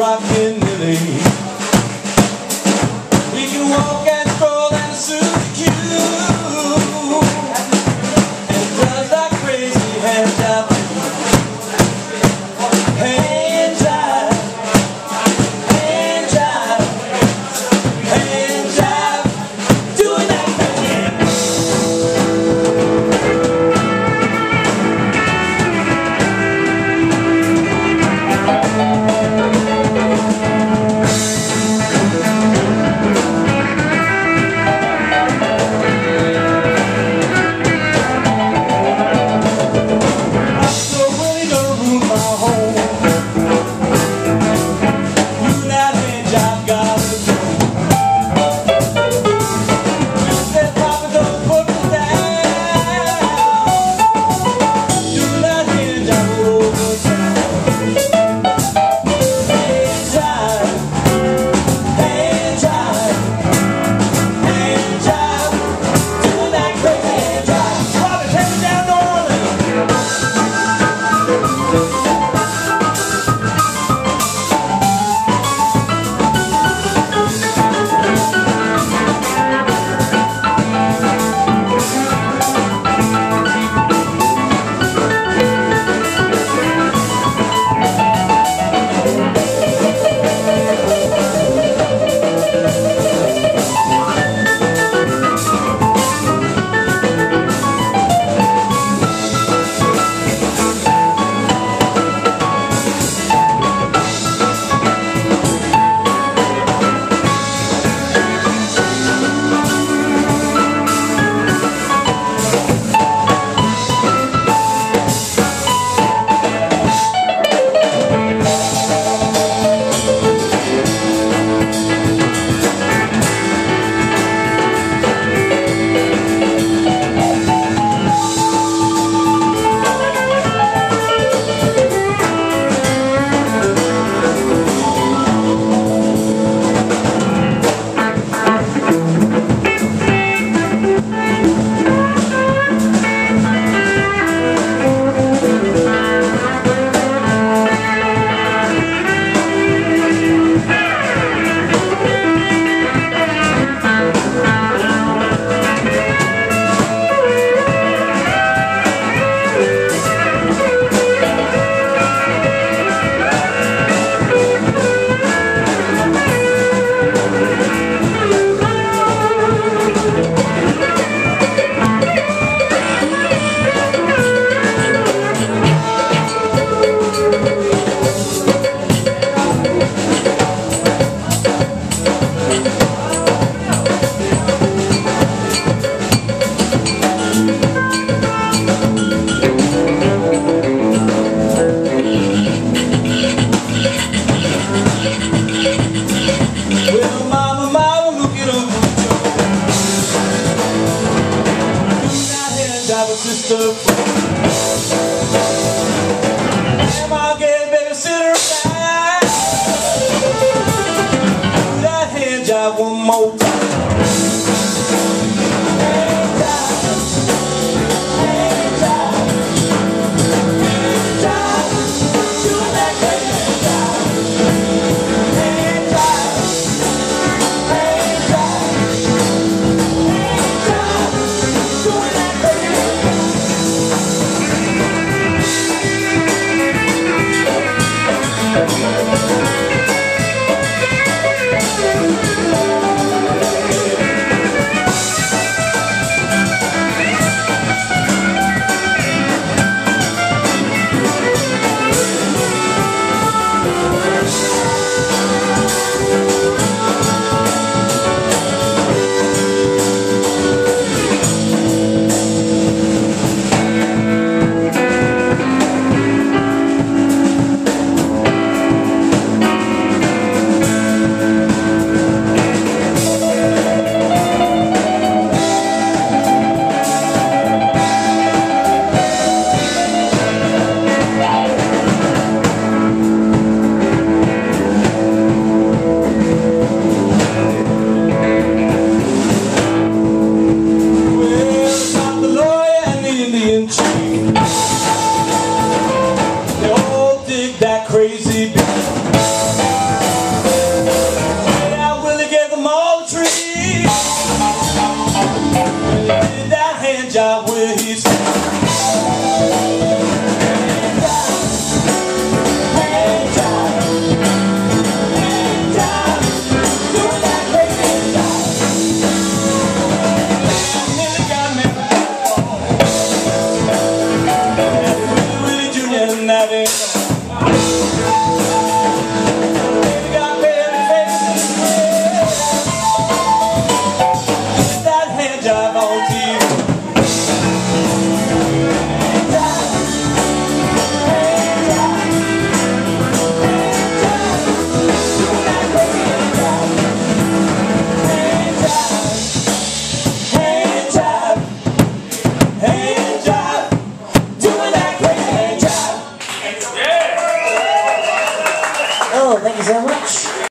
rockin' Lily. power system. Am I? Do that hand job one more at it.